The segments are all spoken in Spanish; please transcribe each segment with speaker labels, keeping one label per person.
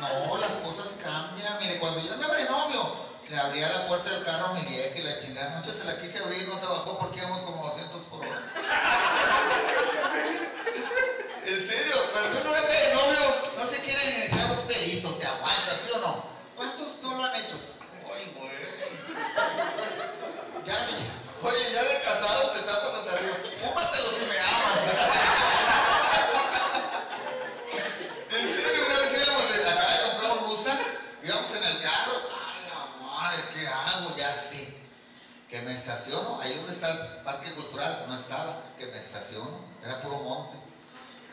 Speaker 1: No, las cosas cambian. Mire, cuando yo andaba de novio, le abría la puerta del carro a mi vieja y la chingada. Anoche se la quise abrir, no se bajó porque íbamos como 200 por hora. en serio, cuando uno anda de novio, no se quiere ni echar un pedito, te aguanta, ¿sí o no? ¿Cuántos no lo han hecho? Ay, güey. Ya, oye, ya de casados te tapas hasta arriba. Fúmatelo si me amas. En serio, una vez íbamos de acá de comprar un Mustang, íbamos en el carro, a la madre, ¿qué hago? Ya sé. Que me estaciono, ahí donde está el parque cultural, no estaba, que me estaciono, era puro monte.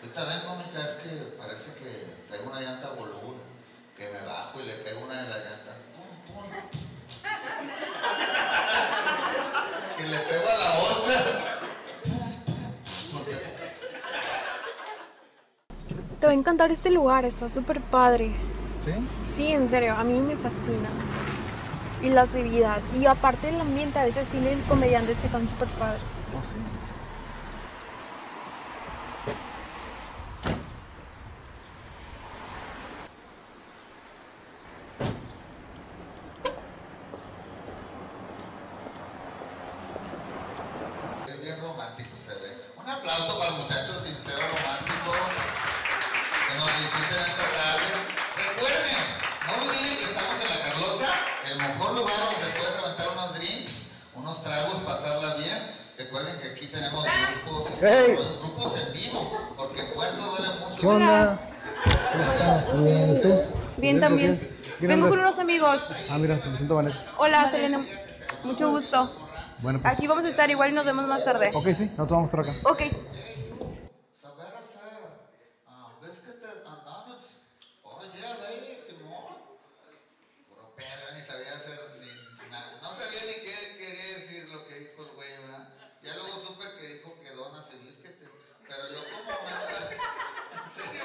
Speaker 1: Ahorita vengo, mija, es que parece que traigo una llanta boluda, que me bajo y le pego una de las llantas, pum, pum. Que le pego a la otra, pum, pum.
Speaker 2: Te va a encantar este lugar, está súper padre.
Speaker 3: ¿Sí?
Speaker 2: Sí, en serio, a mí me fascina. Y las bebidas. Y aparte el ambiente, a veces tienen comediantes que están súper padres.
Speaker 3: Oh, sí.
Speaker 1: Es bien romántico se ve. Un aplauso para el muchacho sincero romántico que nos visiten esta tarde. Recuerden, no olviden que estamos en la Carlota, el mejor lugar donde puedes aventar unos drinks, unos tragos, pasarla bien. Recuerden que aquí tenemos
Speaker 3: Hey.
Speaker 1: grupos en vivo, porque Puerto duele mucho.
Speaker 3: ¿Qué onda? ¿Cómo estás? Bien, ¿y tú?
Speaker 2: Bien, también.
Speaker 3: ¿Quién
Speaker 2: Vengo con unos amigos.
Speaker 3: Ah, mira, te presento Vanessa.
Speaker 2: Hola, Selena. Mucho gusto.
Speaker 3: Bueno, pues.
Speaker 2: Aquí vamos a estar igual y nos vemos más tarde.
Speaker 3: Ok, sí, nosotros vamos por acá.
Speaker 2: Ok.
Speaker 1: Saber hacer. Ah, ¿Ves que te andamos? Oye, baby, Simón. Puro pedo, ni sabía hacer ni nada. No sabía ni qué quería decir lo que dijo el güey, ¿verdad? Ya luego supe que dijo que donas y bisquetes. Pero yo como me andaba, en serio,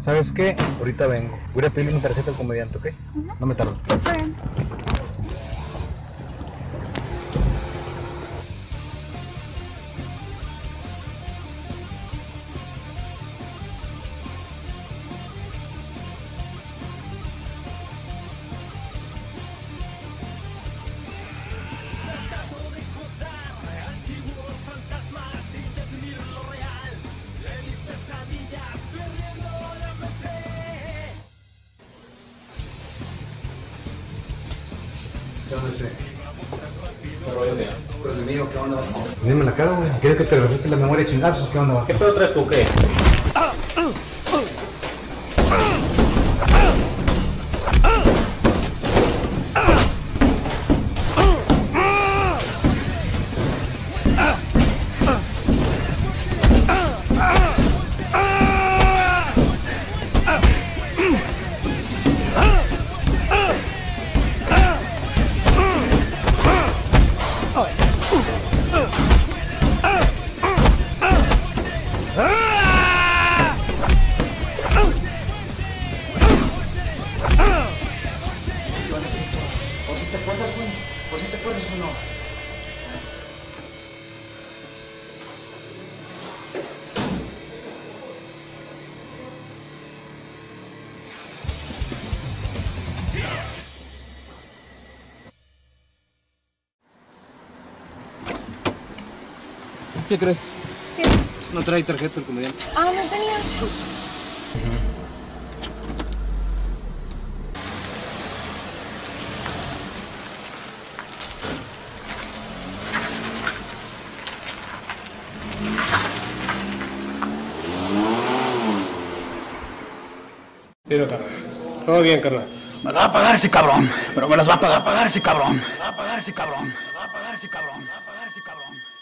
Speaker 3: ¿Sabes qué? Ahorita vengo. Voy a ir a pedirle una tarjeta al comediante, ¿ok? No me tardo.
Speaker 2: Está bien.
Speaker 3: ¿Qué onda ese? Pues de mío, ¿qué onda? Dime la cara, güey. ¿Quieres que te refresque la memoria de chingazos? ¿Qué onda, va?
Speaker 4: ¿Qué pedo traes tú qué?
Speaker 5: ¿Qué crees?
Speaker 2: ¿Qué?
Speaker 5: No trae tarjeta el comediante.
Speaker 2: Ah, no tenía.
Speaker 5: Mira, carnal. Todo bien, carnal.
Speaker 6: Me la va a pagar ese cabrón, pero me las va a pagar, pagar ese cabrón. Me va a pagar ese cabrón, me va a pagar ese cabrón, me va a pagar ese cabrón.